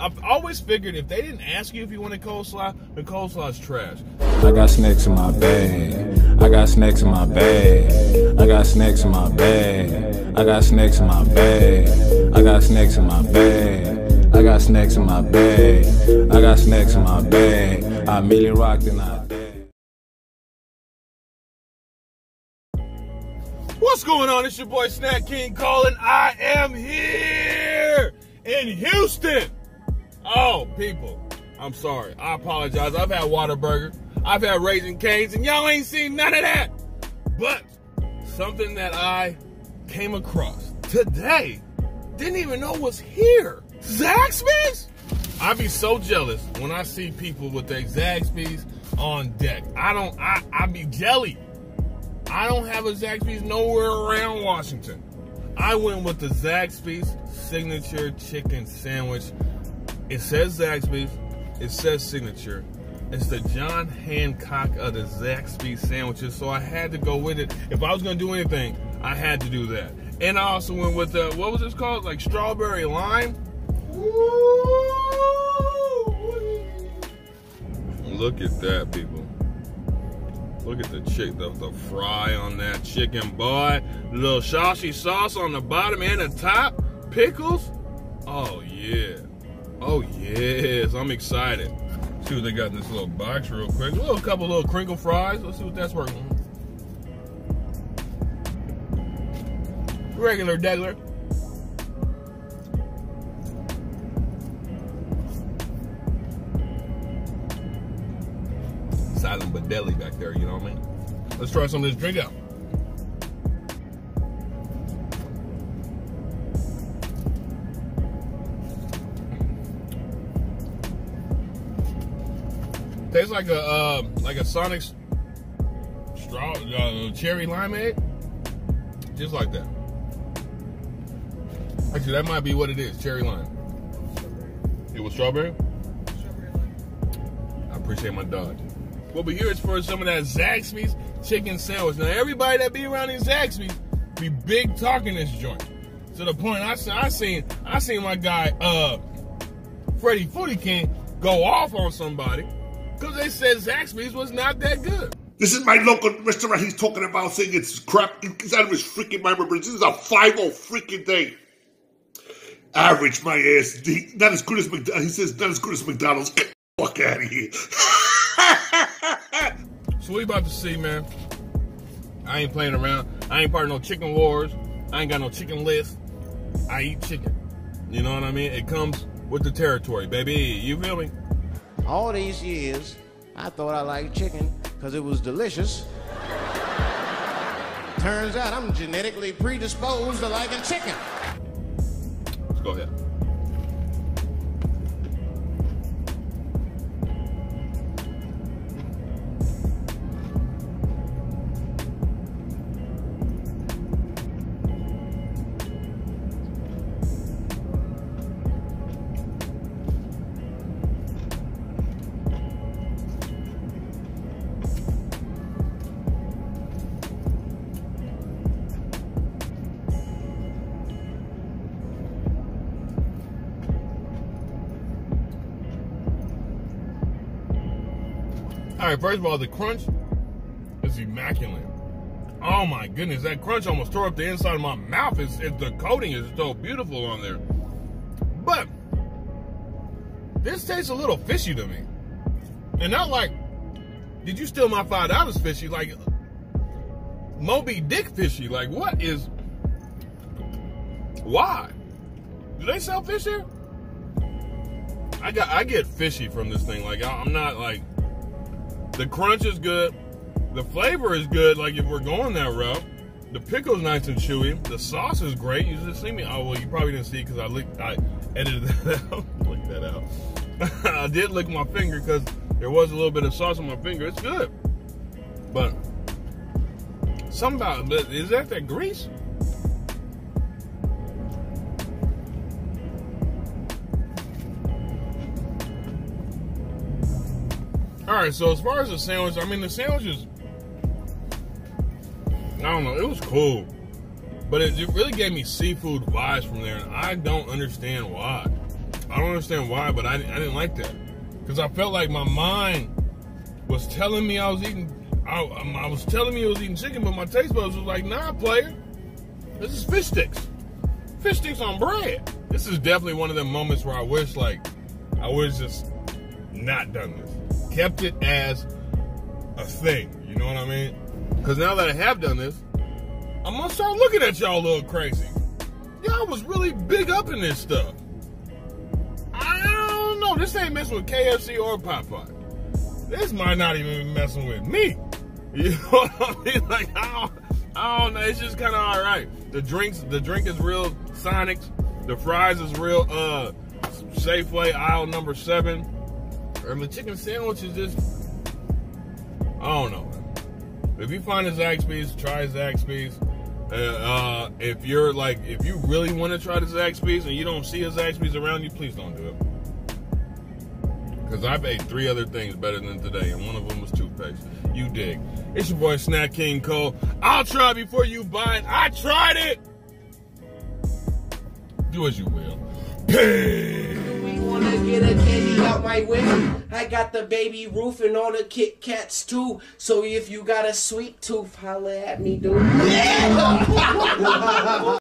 I've always figured if they didn't ask you if you wanted coleslaw, the coleslaw's trash. I got snacks in my bag. I got snacks in my bag. I got snacks in my bag. I got snacks in my bag. I got snacks in my bag. I got snacks in my bag. I got snacks in my bag. I immediately rocked and I What's going on? It's your boy Snack King calling. I am here in Houston. Oh, people, I'm sorry. I apologize. I've had Whataburger, I've had Raising Cane's, and y'all ain't seen none of that. But something that I came across today, didn't even know was here. Zaxby's? I be so jealous when I see people with their Zaxby's on deck. I don't, I, I be jelly. I don't have a Zaxby's nowhere around Washington. I went with the Zaxby's signature chicken sandwich. It says Zaxby's, it says signature. It's the John Hancock of the Zaxby's sandwiches, so I had to go with it. If I was gonna do anything, I had to do that. And I also went with the what was this called? Like strawberry lime. Look at that, people. Look at the chick, the, the fry on that chicken, boy. Little saucy sauce on the bottom and the top. Pickles. Oh, yeah. Oh, yes. I'm excited. See what they got in this little box real quick. A little couple little crinkle fries. Let's see what that's working. Regular, degular. silent but deadly back there, you know what I mean? Let's try some of this drink out. Tastes like a uh, like a Sonic straw uh, cherry limeade, just like that. Actually, that might be what it is, cherry lime. It was strawberry. I appreciate my dog. What we here is for some of that Zaxby's chicken sandwich. Now, everybody that be around these Zaxby's be big talking this joint. To the point I, I seen I seen my guy uh Freddie Footy King go off on somebody because they said Zaxby's was not that good. This is my local restaurant he's talking about saying it's crap. It's out of his freaking mind, this is a 5 freaking day. Average, my ass. Not as good as McDonald's. He says not as good as McDonald's. Get the fuck out of here. so we about to see, man. I ain't playing around. I ain't part of no chicken wars. I ain't got no chicken list. I eat chicken. You know what I mean? It comes with the territory, baby. You feel me? All these years, I thought I liked chicken because it was delicious. Turns out I'm genetically predisposed to liking chicken. Let's go ahead. All right, first of all, the crunch is immaculate. Oh my goodness, that crunch almost tore up the inside of my mouth. It's, it, the coating is so beautiful on there. But this tastes a little fishy to me. And not like, did you steal my five dollars fishy? Like Moby Dick fishy. Like what is why? Do they sell fish here? I got I get fishy from this thing. Like I'm not like the crunch is good. The flavor is good, like if we're going that route. The pickle's nice and chewy. The sauce is great. You just see me. Oh well, you probably didn't see because I licked, I edited that out. that out. I did lick my finger because there was a little bit of sauce on my finger. It's good, but something about is that that grease? All right, so as far as the sandwich, I mean, the sandwich is, I don't know, it was cool. But it, it really gave me seafood vibes from there, and I don't understand why. I don't understand why, but I, I didn't like that because I felt like my mind was telling me I was eating. I, um, I was telling me I was eating chicken, but my taste buds was like, "Nah, player, this is fish sticks. Fish sticks on bread." This is definitely one of the moments where I wish, like, I was just not done this, kept it as a thing. You know what I mean? Because now that I have done this, I'm gonna start looking at y'all a little crazy. Y'all was really big up in this stuff. I don't know. This ain't messing with KFC or Popeye. This might not even be messing with me. You know what I mean? Like I don't, I don't know. It's just kind of all right. The drinks, the drink is real Sonics. The fries is real uh Safeway aisle number seven. And the chicken sandwich is just I don't know. If you find a Zaxby's, try Zaxby's. Uh, uh, if you're like, if you really want to try the Zaxby's and you don't see a Zaxby's around you, please don't do it. Because I've ate three other things better than today, and one of them was toothpaste. You dig. It's your boy Snack King Cole. I'll try before you buy it. I tried it. Do as you will. Peace. Get a candy out my way. I got the baby roof and all the Kit Kats too. So if you got a sweet tooth, holla at me, dude.